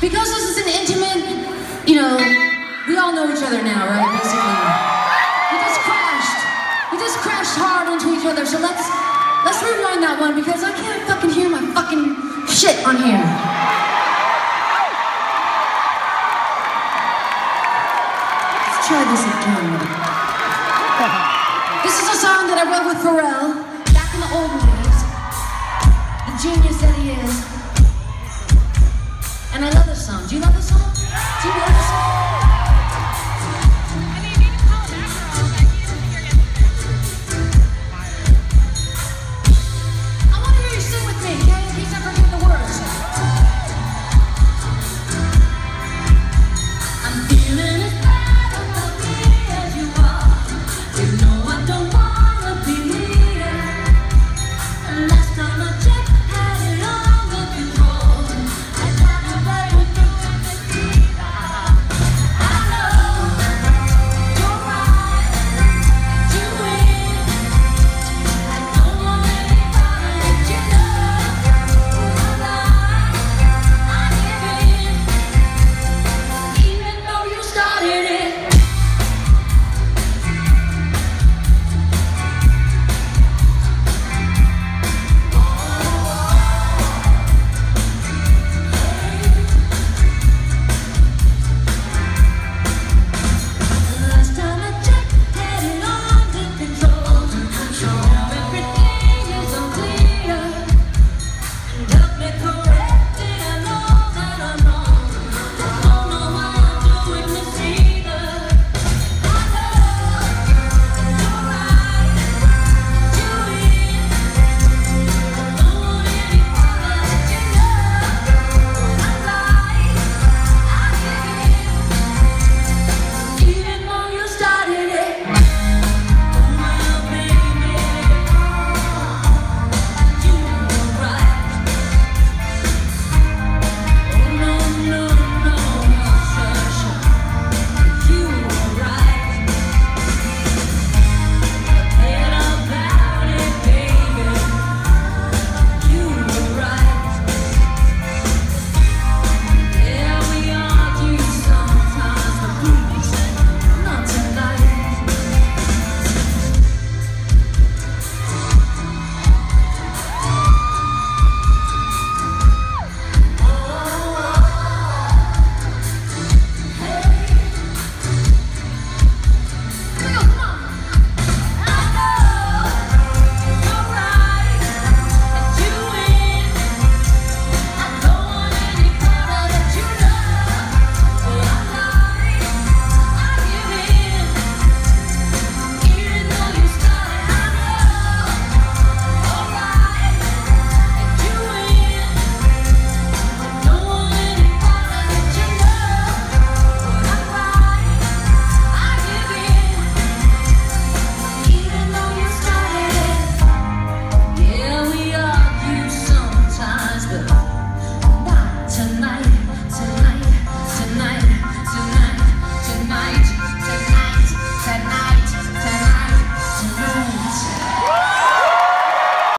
Because this is an intimate, you know, we all know each other now, right? Basically. We just crashed. We just crashed hard onto each other, so let's let's rewind that one because I can't fucking hear my fucking shit on here. Let's try this again. this is a song that I wrote with Pharrell back in the old days. The genius that he is. And I love this song. Do you love this song? Do you love this song?